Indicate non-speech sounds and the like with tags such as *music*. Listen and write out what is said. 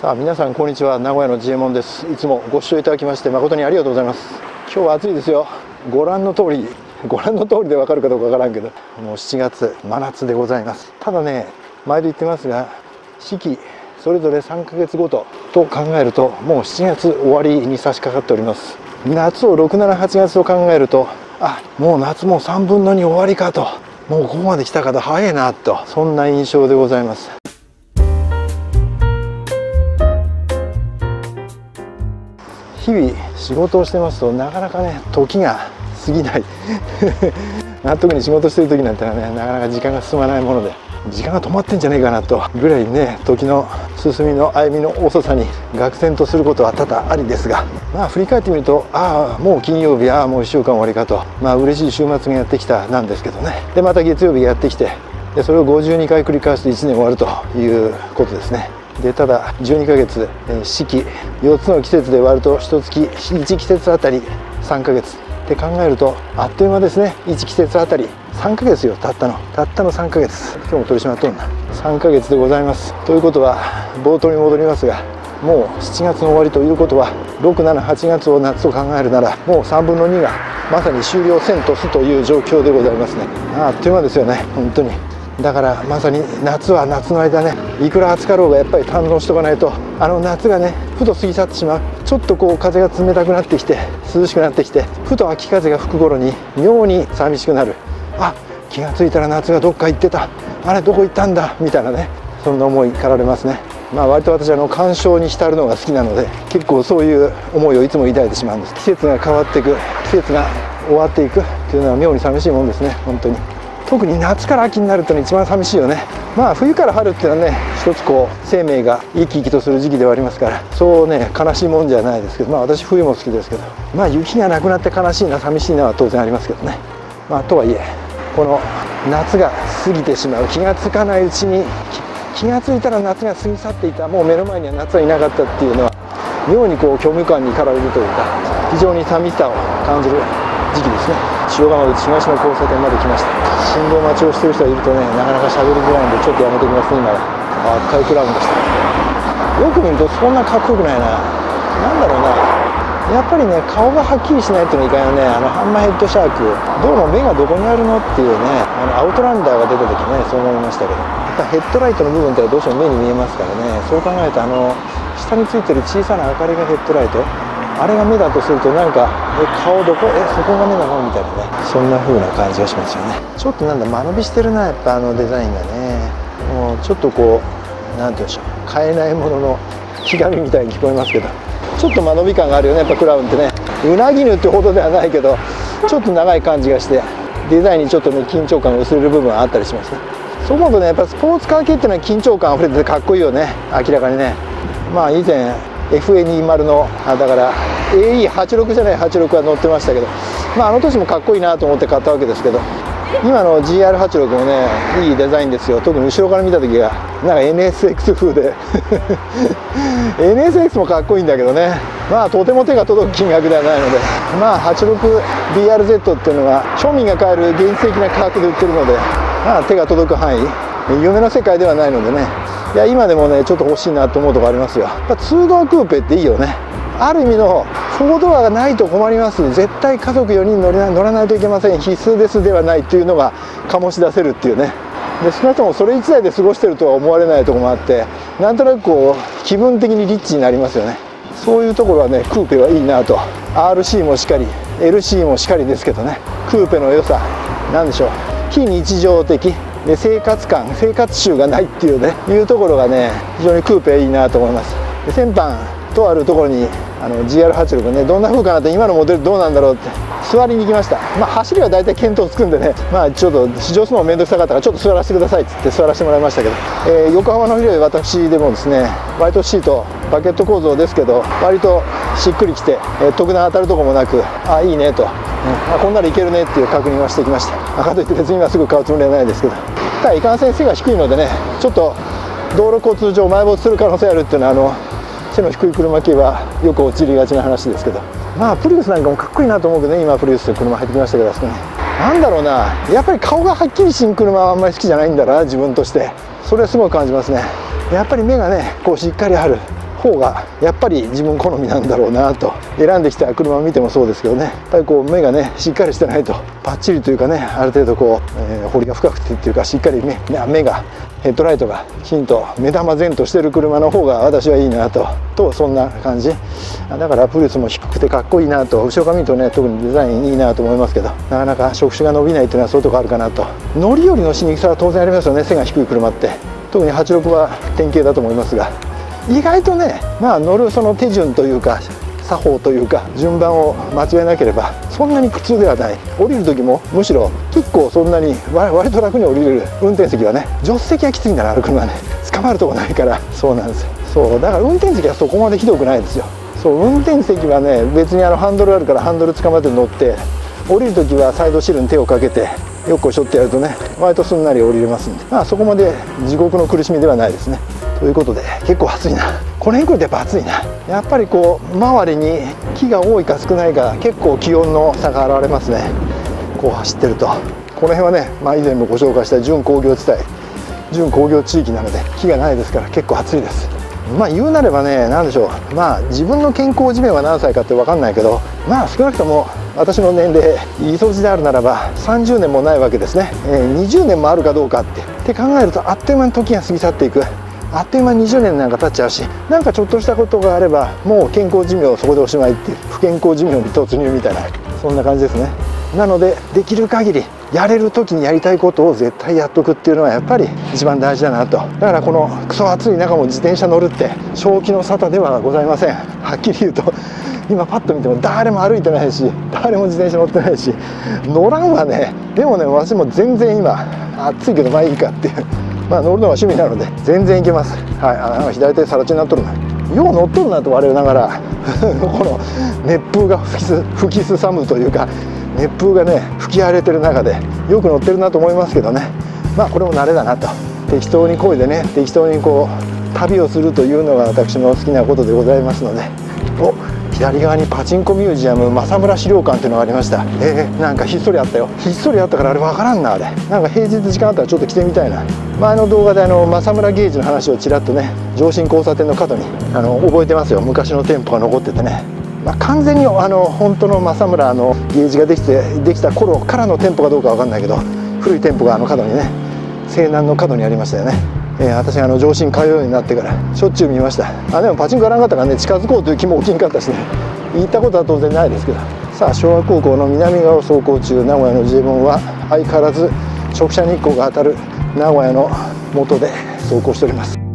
さあ皆さんこんにちは。名古屋の GM モンです。いつもご視聴いただきまして誠にありがとうございます。今日は暑いですよ。ご覧の通りご覧の通りでわかるかどうかわからんけどもう7月真夏でございます。ただね毎度言ってますが四季それぞれ3ヶ月ごとと考えるともう7月終わりに差し掛かっております。夏を678月と考えるとあもう夏も3分の2終わりかと。もうここまで来た方早いなと。そんな印象でございます。日々仕事をしてますとなかなかね時が過ぎない。*laughs* 特に仕事してる時なんてのはねなかなか時間が進まないもので時間が止まってんじゃねえかなとぐらいね時の進みの歩みの遅さに愕然とすることは多々ありですがまあ振り返ってみるとああもう金曜日ああもう1週間終わりかとまあ嬉しい週末がやってきたなんですけどね。でまた月曜日がやってきてでそれを52回繰り返して1年終わるということですね。でただ12ヶ月四季4つの季節で割ると1月1季節あたり3ヶ月。って考えるとあっという間ですね。1季節あたり3ヶ月よたったの。たったの3ヶ月。今日も取り締まっとんな。3ヶ月でございます。ということは冒頭に戻りますがもう7月の終わりということは678月を夏と考えるならもう3分の2がまさに終了せんとすという状況でございますね。あっという間ですよね本当に。だからまさに夏は夏の間ねいくら暑かろうがやっぱり堪能しとかないとあの夏がねふと過ぎ去ってしまう。ちょっとこう風が冷たくなってきて涼しくなってきてふと秋風が吹く頃に妙に寂しくなる。あ気が付いたら夏がどっか行ってた。あれどこ行ったんだ？みたいなねそんな思いかられますね。まあ割と私あの鑑賞に浸るのが好きなので結構そういう思いをいつも抱いてしまうんです。季節が変わっていく季節が終わっていくっていうのは妙に寂しいもんですね本当に。特に夏から秋になると一番寂しいよね。まあ冬から春っていうのはね一つこう生命が生き生きとする時期ではありますからそうね悲しいもんじゃないですけどまあ私冬も好きですけどまあ雪がなくなって悲しいな寂しいなは当然ありますけどね。まあとはいえこの夏が過ぎてしまう気が付かないうちに気が付いたら夏が過ぎ去っていたもう目の前には夏はいなかったっていうのは妙にこう虚無感に駆られるというか非常に寂しさを感じる時期ですね。塩釜口東の交差点まで来ました。信号待ちをしてる人がいるとねなかなか喋りづらいんでちょっとやめてきますね今は。赤いクラウンでした。よく見るとそんなかっこよくないな。なんだろうな。やっぱりね顔がはっきりしないっていうのがいかんよね。あのハンマーヘッドシャーク。どうも目がどこにあるのっていうね。あのアウトランダーが出た時ねそう思いましたけど。やっぱヘッドライトの部分ってどうしても目に見えますからね。そう考えるとあの下についてる小さな明かりがヘッドライト。あれが目だとするとなんかえ顔どこ？えそこが目なの？みたいなね。そんな風な感じがしますよね。ちょっとなんだ間延びしてるなやっぱあのデザインがね。もうちょっとこう何て言うんでしょう。買えないもののひがみみたいに聞こえますけど。ちょっと間延び感があるよねやっぱクラウンってね。うなぎぬってほどではないけどちょっと長い感じがしてデザインにちょっとね緊張感が薄れる部分はあったりしますね。そう思うとねやっぱスポーツカー系っていうのは緊張感あふれててかっこいいよね。明らかにね。まあ以前 FA20 のあだから AE86 じゃない86は乗ってましたけどまああの年もかっこいいなと思って買ったわけですけど今の GR86 もねいいデザインですよ。特に後ろから見た時がなんか NSX 風で *laughs* NSX もかっこいいんだけどね。まあとても手が届く金額ではないので。まあ 86BRZ っていうのは庶民が買える現実的な価格で売ってるのでまあ手が届く範囲。夢の世界ではないのでね。いや今でもねちょっと欲しいなと思うとこありますよ。やっぱ2ドアクーペっていいよね。ある意味の4ドアがないと困ります。絶対家族4人乗ら乗らないといけません。必須ですではないというのが醸し出せるっていうね。で少なくともそれ1台で過ごしてるとは思われないとこもあってなんとなくこう気分的にリッチになりますよね。そういうところはねクーペはいいなと。RC もしかり LC もしかりですけどね。クーペの良さ何でしょう。非日常的。で生活感生活臭がないっていうねいうところがね非常にクーペいいなと思います。で先般とあるところにあの GR86 ねどんな風かなって今のモデルどうなんだろうって座りに行きました。まあ走りは大体見当つくんでねまあちょっと試乗するの面倒くさかったからちょっと座らせてくださいっつって座らせてもらいましたけど、えー、横浜の広い私でもですねワイトシートバケット構造ですけど割としっくりきて、えー、特段当たるとこもなくあいいねと、うんあ、こんならいけるねっていう確認はしてきました。かといって別に今すぐ買うつもりはないですけど。回いかんせん背が低いのでねちょっと道路交通上埋没する可能性あるっていうのはあの背の低い車系はよく陥りがちな話ですけど。まあプリウスなんかもかっこいいなと思うけどね今プリウスって車入ってきましたけどあそこね。何だろうなやっぱり顔がはっきりしん車はあんまり好きじゃないんだな自分として。それはすごい感じますね。やっぱり目がねこうしっかりある。方がやっぱり自分好みなんだろうなと選んできた車を見てもそうですけどね。やっぱりこう目がねしっかりしてないとパッチリというかねある程度こう、えー、彫りが深くてっていうかしっかり目目がヘッドライトがきちんと目玉前としてる車の方が私はいいなととそんな感じ。だからプリウスも低くてかっこいいなと後ろから見るとね特にデザインいいなと思いますけどなかなか触手が伸びないっていうのはそういうとこあるかなと。乗り降りのしにくさは当然ありますよね背が低い車って。特に86は典型だと思いますが。意外とねまあ乗るその手順というか作法というか順番を間違えなければそんなに苦痛ではない。降りる時もむしろ結構そんなに割と楽に降りれる。運転席はね助手席はきついんだなある車ね捕まるとこないから。そうなんですよ。そう。だから運転席はそこまでひどくないですよ。そう。運転席はね別にあのハンドルあるからハンドル捕まって乗って降りる時はサイドシールに手をかけてよっこしょってやるとね割とすんなり降りれますんで。まあそこまで地獄の苦しみではないですね。ということで結構暑いな。この辺来るとやっぱ暑いな。やっぱりこう周りに木が多いか少ないか結構気温の差が現れますね。こう走ってると。この辺はね、まあ、以前もご紹介した準工業地帯。準工業地域なので木がないですから結構暑いです。まあ言うなればね何でしょう。まあ自分の健康寿命は何歳かって分かんないけどまあ少なくとも私の年齢いい掃除であるならば30年もないわけですね、えー、20年もあるかどうかって。って考えるとあっという間に時が過ぎ去っていく。あっという間に20年なんか経っちゃうしなんかちょっとしたことがあればもう健康寿命そこでおしまいっていう不健康寿命に突入みたいなそんな感じですね。なのでできる限りやれる時にやりたいことを絶対やっとくっていうのはやっぱり一番大事だなと。だからこのクソ暑い中も自転車乗るって正気の沙汰ではございません。はっきり言うと今パッと見ても誰も歩いてないし誰も自転車乗ってないし乗らんわね。でもね私も全然今暑いけどまあいいかっていう。まあ乗るのが趣味なので全然いけます。はいあの左手さら地になっとるな。よう乗っとるなと我ながら。*laughs* この熱風が吹きす吹きすさむというか熱風がね吹き荒れてる中でよく乗ってるなと思いますけどね。まあこれも慣れだなと。適当に漕いでね適当にこう旅をするというのが私の好きなことでございますので。お左側にパチンコミュージアム正村資料館っていうのがありました。えー、なんかひっそりあったよ。ひっそりあったからあれ分からんなあれ。なんか平日時間あったらちょっと来てみたいな。前の動画であの正村ゲージの話をちらっとね上新交差点の角にあの覚えてますよ。昔の店舗が残っててね。まあ、完全にあの本当の正村のゲージができてできた頃からの店舗かどうか分かんないけど古い店舗があの角にね西南の角にありましたよね、えー、私があの上新通うようになってからしょっちゅう見ました。あでもパチンコやらんかったからね近づこうという気も起きんかったしね。行ったことは当然ないですけど。さあ昭和高校の南側を走行中名古屋の J 門は相変わらず直射日光が当たる名古屋の元で走行しております。